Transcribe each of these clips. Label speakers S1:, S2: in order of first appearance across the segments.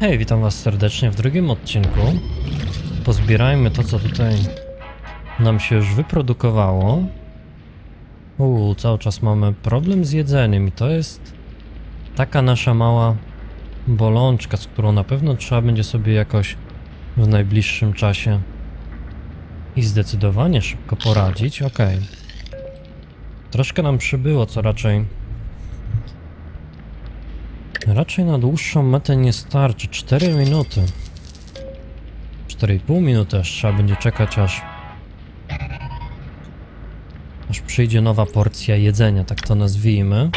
S1: Hej, witam was serdecznie w drugim odcinku. Pozbierajmy to, co tutaj nam się już wyprodukowało. Uuu, cały czas mamy problem z jedzeniem i to jest taka nasza mała bolączka, z którą na pewno trzeba będzie sobie jakoś w najbliższym czasie i zdecydowanie szybko poradzić. Okej. Troszkę nam przybyło, co raczej Raczej na dłuższą metę nie starczy. 4 minuty. 4,5 minuty aż trzeba będzie czekać aż aż przyjdzie nowa porcja jedzenia, tak to nazwijmy.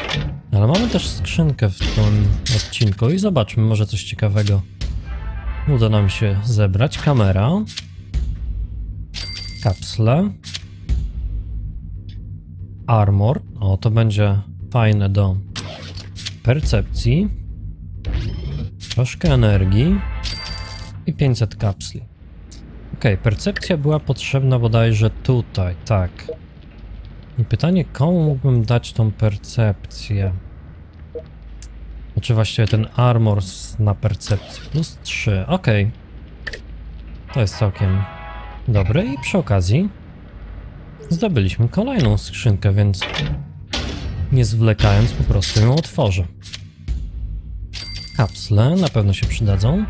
S1: Ale mamy też skrzynkę w tym odcinku i zobaczmy, może coś ciekawego uda nam się zebrać. Kamera. Kapsle. Armor. O, to będzie fajne do percepcji, troszkę energii i 500 kapsli. Ok, percepcja była potrzebna bodajże tutaj, tak. I pytanie, komu mógłbym dać tą percepcję? Znaczy właściwie ten armor na percepcję. Plus 3, ok. To jest całkiem dobre i przy okazji zdobyliśmy kolejną skrzynkę, więc nie zwlekając, po prostu ją otworzę. Kapsle na pewno się przydadzą.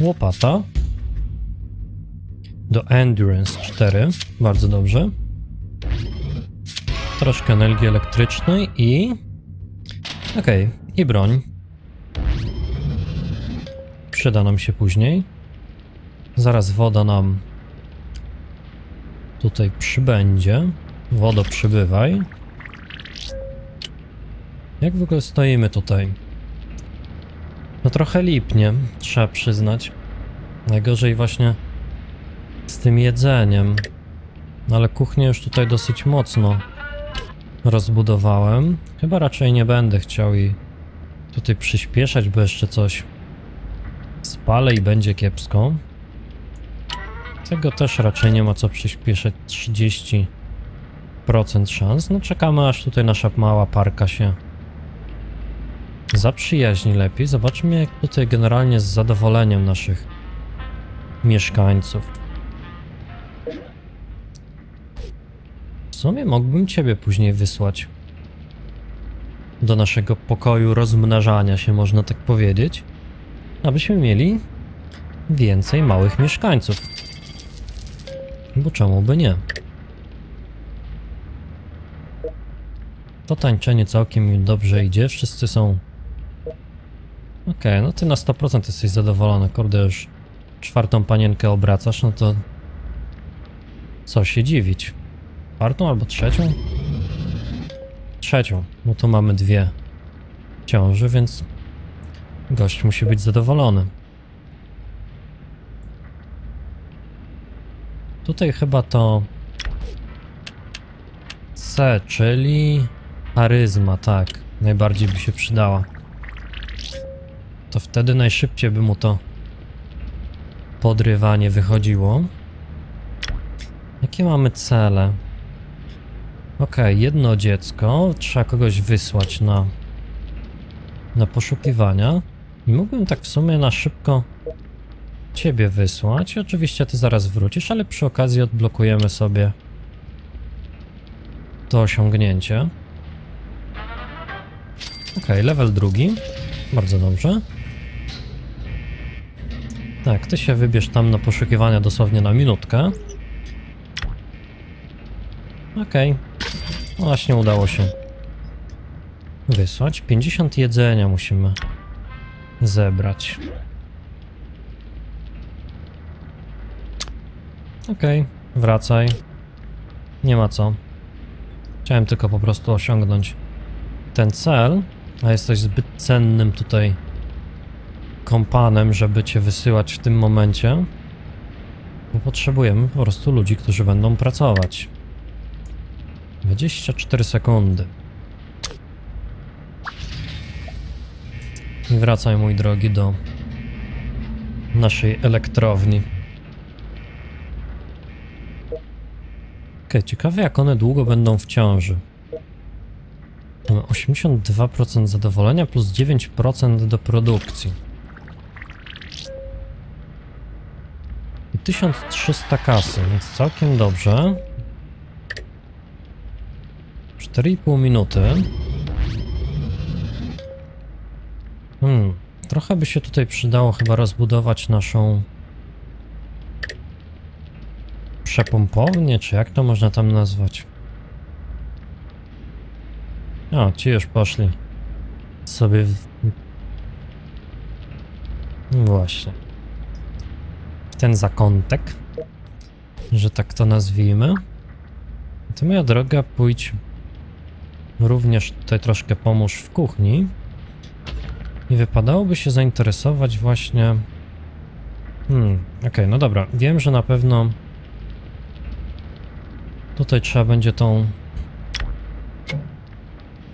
S1: Łopata. Do Endurance 4. Bardzo dobrze. Troszkę energii elektrycznej i... Okej, okay. i broń. Przyda nam się później. Zaraz woda nam tutaj przybędzie. Wodo przybywaj. Jak w ogóle stoimy tutaj? No trochę lipnie, trzeba przyznać. Najgorzej właśnie z tym jedzeniem. No ale kuchnię już tutaj dosyć mocno rozbudowałem. Chyba raczej nie będę chciał i tutaj przyspieszać, bo jeszcze coś spalę i będzie kiepsko. Tego też raczej nie ma co przyspieszać. 30% szans. No czekamy aż tutaj nasza mała parka się zaprzyjaźni lepiej. Zobaczmy jak tutaj generalnie z zadowoleniem naszych mieszkańców. W sumie mógłbym ciebie później wysłać do naszego pokoju rozmnażania się, można tak powiedzieć, abyśmy mieli więcej małych mieszkańców. Bo czemu by nie? To tańczenie całkiem dobrze idzie, wszyscy są Okej, okay, no ty na 100% jesteś zadowolony, kurde już czwartą panienkę obracasz, no to co się dziwić. Czwartą albo trzecią? Trzecią, no to mamy dwie ciąży, więc gość musi być zadowolony. Tutaj chyba to C, czyli charyzma, tak, najbardziej by się przydała to wtedy najszybciej by mu to podrywanie wychodziło. Jakie mamy cele? Ok, jedno dziecko. Trzeba kogoś wysłać na, na poszukiwania. I mógłbym tak w sumie na szybko ciebie wysłać. Oczywiście ty zaraz wrócisz, ale przy okazji odblokujemy sobie to osiągnięcie. Ok, level drugi. Bardzo dobrze. Tak, ty się wybierz tam na poszukiwania dosłownie na minutkę. Okej. Okay. Właśnie udało się wysłać. 50 jedzenia musimy zebrać. Okej, okay. wracaj. Nie ma co. Chciałem tylko po prostu osiągnąć ten cel, a jesteś zbyt cennym tutaj kompanem, żeby cię wysyłać w tym momencie. Bo potrzebujemy po prostu ludzi, którzy będą pracować. 24 sekundy. I wracaj, mój drogi, do naszej elektrowni. Ok, ciekawe jak one długo będą w ciąży. Mamy 82% zadowolenia plus 9% do produkcji. 1300 kasy, więc całkiem dobrze. 4,5 minuty. Hmm, trochę by się tutaj przydało chyba rozbudować naszą przepompownię, czy jak to można tam nazwać? O, ci już poszli sobie w... Właśnie. Ten zakątek, że tak to nazwijmy. To moja droga, pójdź również tutaj troszkę pomóż w kuchni. I wypadałoby się zainteresować właśnie... Hmm, okej, okay, no dobra. Wiem, że na pewno tutaj trzeba będzie tą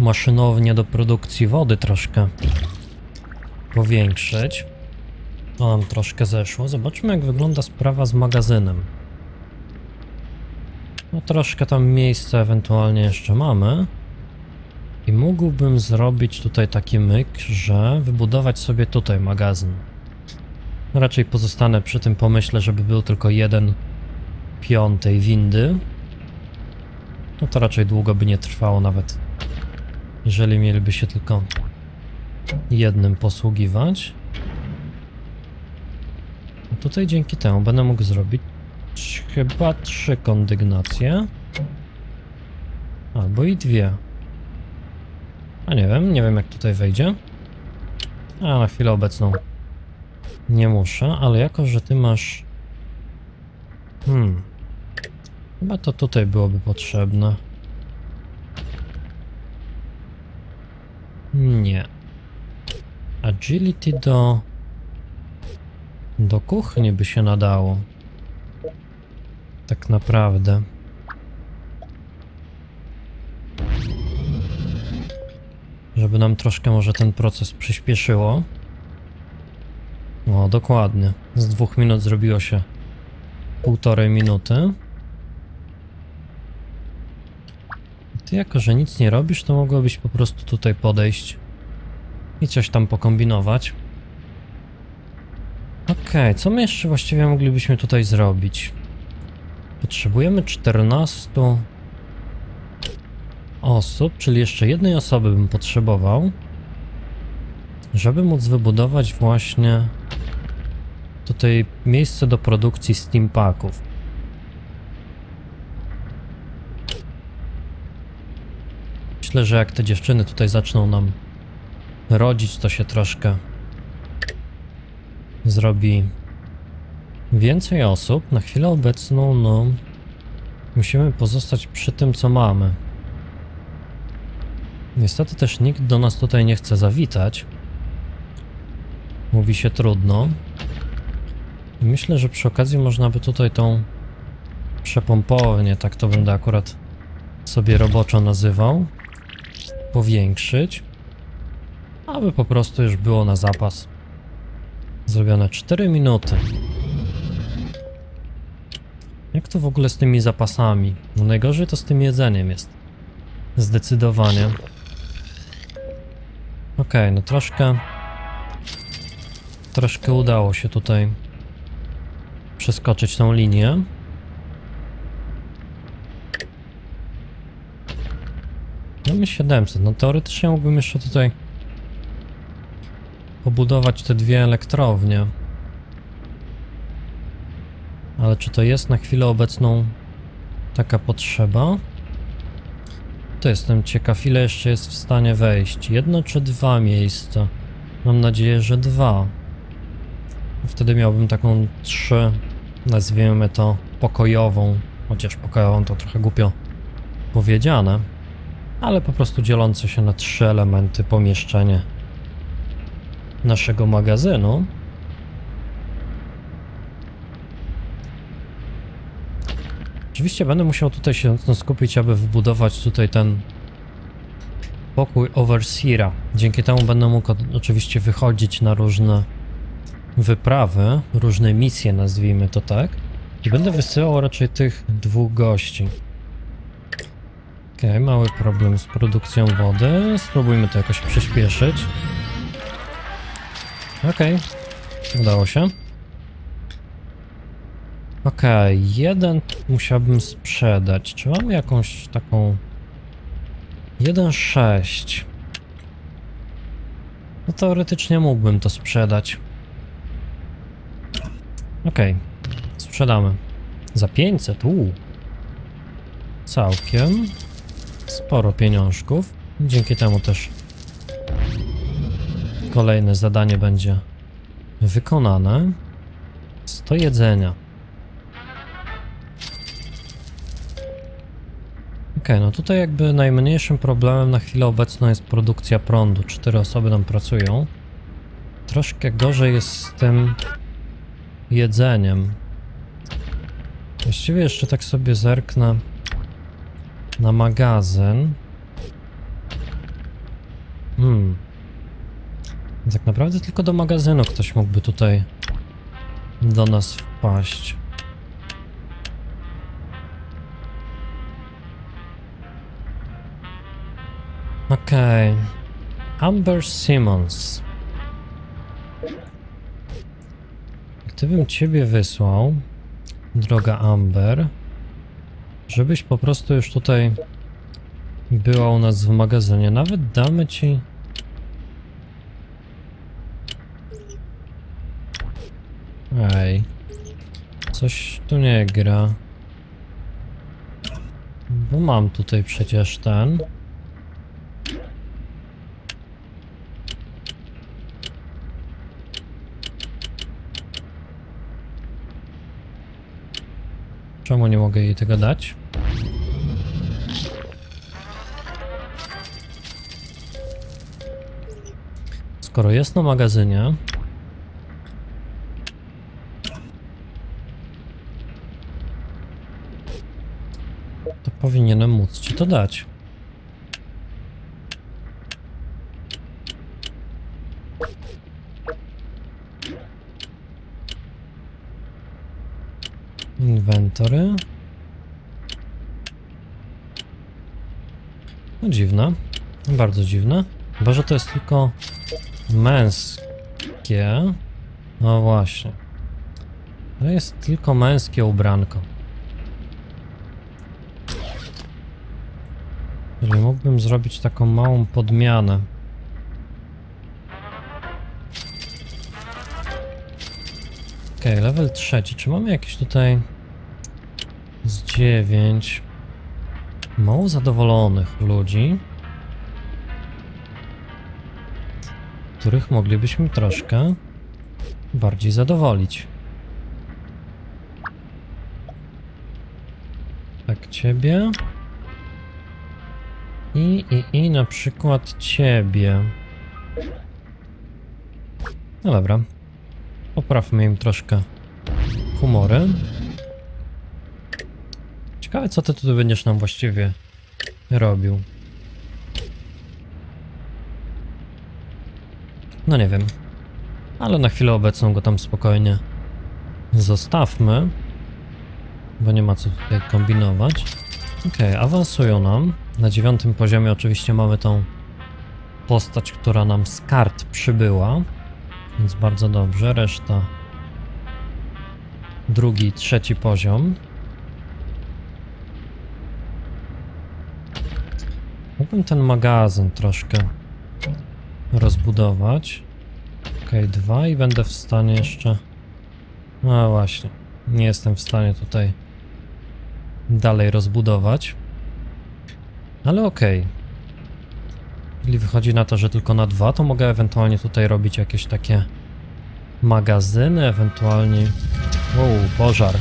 S1: maszynownię do produkcji wody troszkę powiększyć. To nam troszkę zeszło. Zobaczmy jak wygląda sprawa z magazynem. No troszkę tam miejsca ewentualnie jeszcze mamy. I mógłbym zrobić tutaj taki myk, że wybudować sobie tutaj magazyn. Raczej pozostanę przy tym pomyśle, żeby był tylko jeden piątej windy. No to raczej długo by nie trwało nawet. Jeżeli mieliby się tylko jednym posługiwać. Tutaj dzięki temu będę mógł zrobić chyba trzy kondygnacje. Albo i dwie. A nie wiem, nie wiem jak tutaj wejdzie. A na chwilę obecną nie muszę, ale jako, że ty masz... Hmm... Chyba to tutaj byłoby potrzebne. Nie. Agility do... Do kuchni by się nadało. Tak naprawdę. Żeby nam troszkę może ten proces przyspieszyło. O, dokładnie. Z dwóch minut zrobiło się półtorej minuty. Ty jako, że nic nie robisz, to mogłabyś po prostu tutaj podejść i coś tam pokombinować. Okay, co my jeszcze właściwie moglibyśmy tutaj zrobić? Potrzebujemy 14 osób, czyli jeszcze jednej osoby bym potrzebował, żeby móc wybudować właśnie tutaj miejsce do produkcji steampaków. Myślę, że jak te dziewczyny tutaj zaczną nam rodzić, to się troszkę zrobi więcej osób. Na chwilę obecną, no, musimy pozostać przy tym, co mamy. Niestety też nikt do nas tutaj nie chce zawitać. Mówi się trudno. Myślę, że przy okazji można by tutaj tą przepompownię, tak to będę akurat sobie roboczo nazywał, powiększyć, aby po prostu już było na zapas. Zrobione 4 minuty. Jak to w ogóle z tymi zapasami? No najgorzej to z tym jedzeniem jest. Zdecydowanie. Okej, okay, no troszkę... Troszkę udało się tutaj przeskoczyć tą linię. No mi 700, no teoretycznie mógłbym jeszcze tutaj pobudować te dwie elektrownie. Ale czy to jest na chwilę obecną taka potrzeba? To jestem ciekaw, ile jeszcze jest w stanie wejść. Jedno czy dwa miejsca? Mam nadzieję, że dwa. Wtedy miałbym taką trzy, nazwijmy to pokojową, chociaż pokojową to trochę głupio powiedziane, ale po prostu dzielące się na trzy elementy pomieszczenie naszego magazynu. Oczywiście będę musiał tutaj się mocno skupić, aby wybudować tutaj ten pokój Overseera. Dzięki temu będę mógł oczywiście wychodzić na różne wyprawy, różne misje, nazwijmy to tak. I będę wysyłał raczej tych dwóch gości. Okej, okay, mały problem z produkcją wody. Spróbujmy to jakoś przyspieszyć. Okej, okay. udało się. Okej, jeden musiałbym sprzedać. Czy mamy jakąś taką... 1,6. No teoretycznie mógłbym to sprzedać. Okej, sprzedamy. Za 500, uuu. Całkiem sporo pieniążków. Dzięki temu też kolejne zadanie będzie wykonane. 100 jedzenia. Okej, no tutaj jakby najmniejszym problemem na chwilę obecną jest produkcja prądu. Cztery osoby tam pracują. Troszkę gorzej jest z tym jedzeniem. Właściwie jeszcze tak sobie zerknę na magazyn. Hmm. Tak naprawdę tylko do magazynu ktoś mógłby tutaj do nas wpaść. Okej. Okay. Amber Simmons. Gdybym ciebie wysłał, droga Amber, żebyś po prostu już tutaj była u nas w magazynie, nawet damy ci... Ej, coś tu nie gra. Bo mam tutaj przecież ten... Czemu nie mogę jej tego dać? Skoro jest na magazynie, powinienem móc ci to dać. Inwentory. No dziwne. Bardzo dziwne. Chyba, że to jest tylko męskie. No właśnie. To jest tylko męskie ubranko. Jeżeli mógłbym zrobić taką małą podmianę. Okej, okay, level trzeci. Czy mamy jakieś tutaj z dziewięć mało zadowolonych ludzi, których moglibyśmy troszkę bardziej zadowolić. Tak, ciebie. I, i, i na przykład ciebie. No dobra. Poprawmy im troszkę humory. Ciekawe, co ty tutaj będziesz nam właściwie robił. No nie wiem. Ale na chwilę obecną go tam spokojnie zostawmy. Bo nie ma co tutaj kombinować. Okej, okay, awansują nam. Na dziewiątym poziomie oczywiście mamy tą postać, która nam z kart przybyła. Więc bardzo dobrze. Reszta drugi, trzeci poziom. Mógłbym ten magazyn troszkę rozbudować. Ok, dwa i będę w stanie jeszcze... No właśnie, nie jestem w stanie tutaj dalej rozbudować. Ale okej. Okay. Jeżeli wychodzi na to, że tylko na dwa, to mogę ewentualnie tutaj robić jakieś takie magazyny, ewentualnie... Wow, pożar.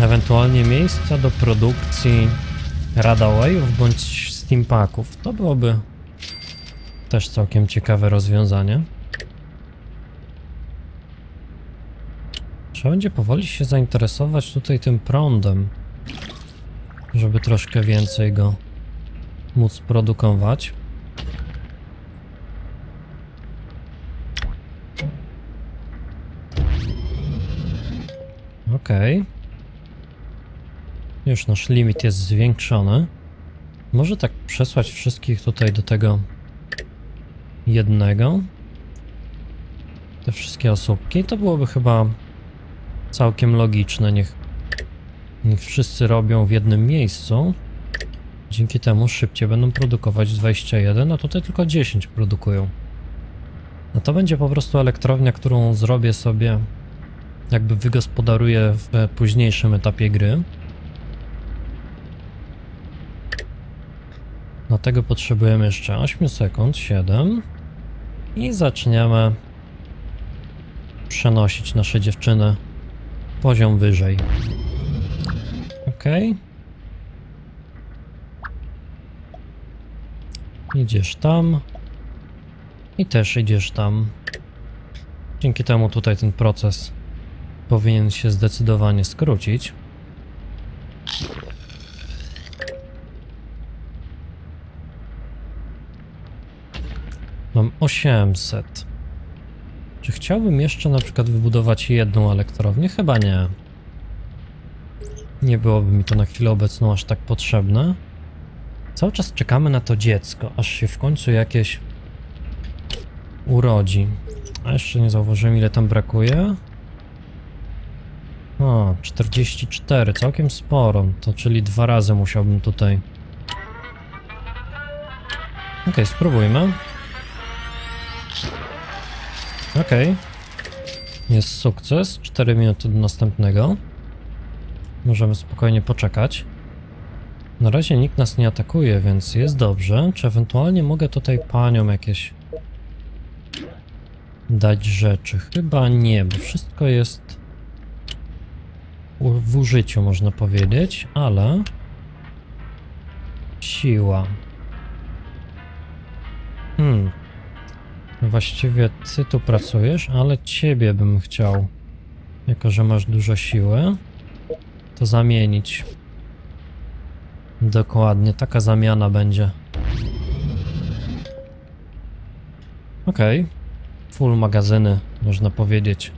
S1: Ewentualnie miejsca do produkcji radawayów bądź steampaków. To byłoby też całkiem ciekawe rozwiązanie. Trzeba będzie powoli się zainteresować tutaj tym prądem, żeby troszkę więcej go móc produkować. Okej. Okay. Już nasz limit jest zwiększony. Może tak przesłać wszystkich tutaj do tego jednego. Te wszystkie osóbki. To byłoby chyba całkiem logiczne. Niech, niech wszyscy robią w jednym miejscu. Dzięki temu szybciej będą produkować 21, a tutaj tylko 10 produkują. No to będzie po prostu elektrownia, którą zrobię sobie, jakby wygospodaruję w późniejszym etapie gry. Dlatego potrzebujemy jeszcze 8 sekund, 7 i zaczniemy przenosić nasze dziewczyny poziom wyżej. Ok. Idziesz tam. I też idziesz tam. Dzięki temu tutaj ten proces powinien się zdecydowanie skrócić. Mam 800. Czy chciałbym jeszcze na przykład wybudować jedną elektrownię? Chyba nie. Nie byłoby mi to na chwilę obecną aż tak potrzebne. Cały czas czekamy na to dziecko, aż się w końcu jakieś urodzi. A jeszcze nie zauważyłem ile tam brakuje. O, 44, całkiem sporo. To czyli dwa razy musiałbym tutaj. Ok, spróbujmy. Ok. Jest sukces. 4 minuty do następnego. Możemy spokojnie poczekać. Na razie nikt nas nie atakuje, więc jest dobrze. Czy ewentualnie mogę tutaj paniom jakieś dać rzeczy? Chyba nie, bo wszystko jest w użyciu, można powiedzieć, ale siła. Hmm. Właściwie ty tu pracujesz, ale ciebie bym chciał, jako że masz dużo siły, to zamienić. Dokładnie, taka zamiana będzie. Okej. Okay. Full magazyny, można powiedzieć.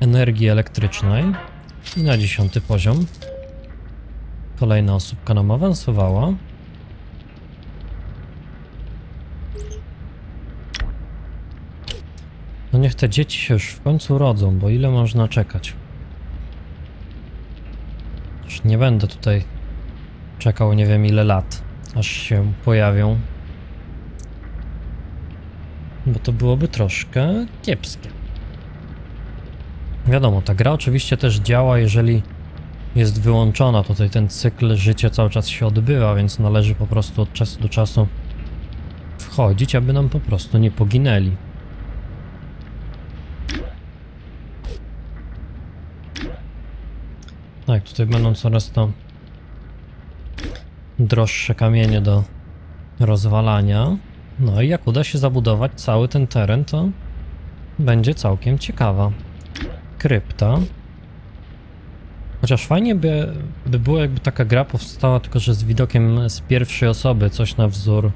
S1: Energii elektrycznej. I na dziesiąty poziom. Kolejna osóbka nam awansowała. No niech te dzieci się już w końcu rodzą, bo ile można czekać? Już nie będę tutaj czekał nie wiem ile lat, aż się pojawią. Bo to byłoby troszkę kiepskie. Wiadomo, ta gra oczywiście też działa, jeżeli jest wyłączona. Tutaj ten cykl życia cały czas się odbywa, więc należy po prostu od czasu do czasu wchodzić, aby nam po prostu nie poginęli. Tak, tutaj będą coraz to droższe kamienie do rozwalania. No i jak uda się zabudować cały ten teren, to będzie całkiem ciekawa. Krypta. Chociaż fajnie by, by było, jakby taka gra powstała, tylko że z widokiem z pierwszej osoby, coś na wzór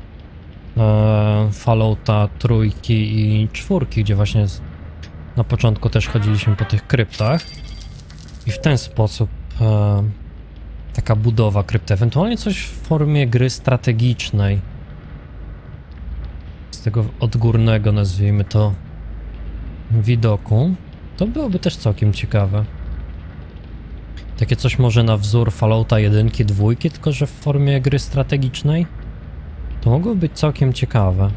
S1: e, Fallouta trójki i czwórki, gdzie właśnie z, na początku też chodziliśmy po tych kryptach. I w ten sposób e, taka budowa krypty, ewentualnie coś w formie gry strategicznej. Z tego odgórnego, nazwijmy to, widoku. To byłoby też całkiem ciekawe. Takie coś może na wzór Fallouta 1, 2, tylko że w formie gry strategicznej. To mogłoby być całkiem ciekawe.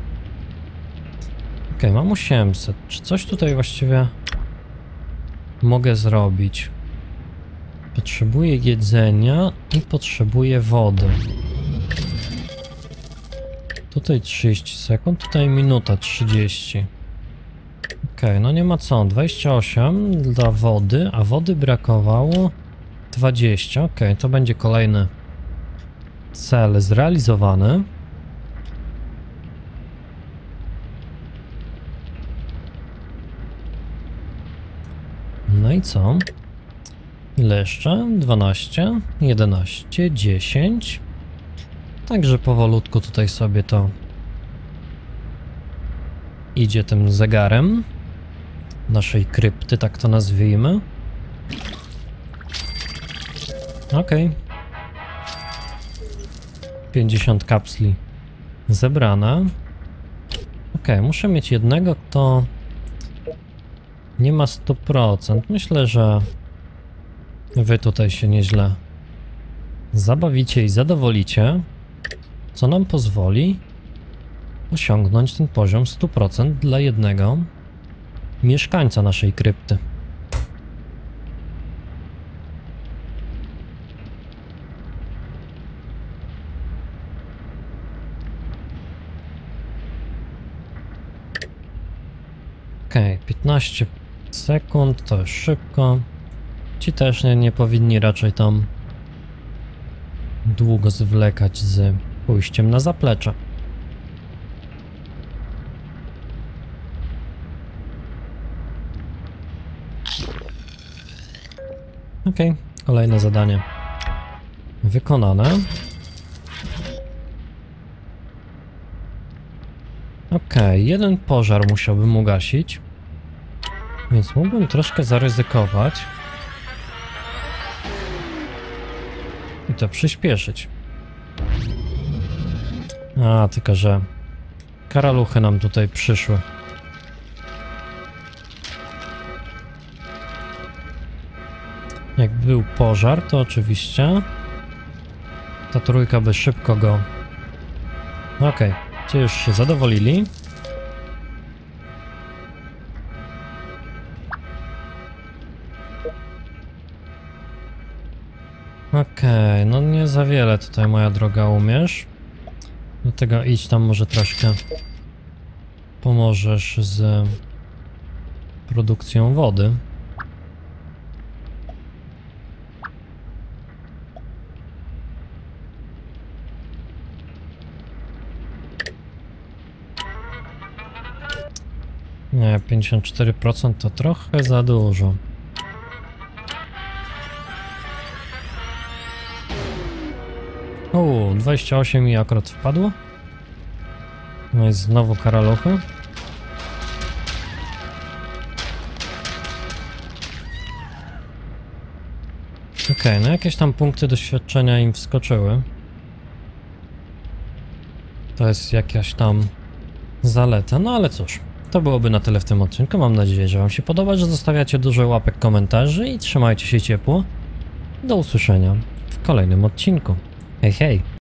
S1: Ok, mam 800. Czy coś tutaj właściwie mogę zrobić? Potrzebuję jedzenia i potrzebuję wody. Tutaj 30 sekund, tutaj minuta 30. Ok, no nie ma co. 28 dla wody, a wody brakowało 20. Ok, to będzie kolejny cel zrealizowany. No i co? Ile jeszcze? 12, 11, 10. Także powolutku tutaj sobie to idzie tym zegarem naszej krypty, tak to nazwijmy. Ok. 50 kapsli zebrane. Ok, muszę mieć jednego, kto Nie ma 100%. Myślę, że wy tutaj się nieźle zabawicie i zadowolicie, co nam pozwoli osiągnąć ten poziom 100% dla jednego mieszkańca naszej krypty. Okej, 15 sekund, to już szybko. Ci też nie, nie powinni raczej tam długo zwlekać z pójściem na zaplecze. Okej, kolejne zadanie wykonane. Okej, jeden pożar musiałbym ugasić. Więc mógłbym troszkę zaryzykować. I to przyspieszyć. A, tylko że karaluchy nam tutaj przyszły. Jak był pożar, to oczywiście ta trójka by szybko go... Okej, okay. ci już się zadowolili. Za wiele tutaj moja droga umiesz. Dlatego idź tam może troszkę pomożesz z produkcją wody. Nie, 54% to trochę za dużo. O, 28 i akurat wpadło. No i znowu karaluchy. Okej, okay, no jakieś tam punkty doświadczenia im wskoczyły. To jest jakaś tam zaleta, no ale cóż. To byłoby na tyle w tym odcinku. Mam nadzieję, że Wam się podoba, że zostawiacie dużo łapek, komentarzy i trzymajcie się ciepło. Do usłyszenia w kolejnym odcinku. Hej, hej!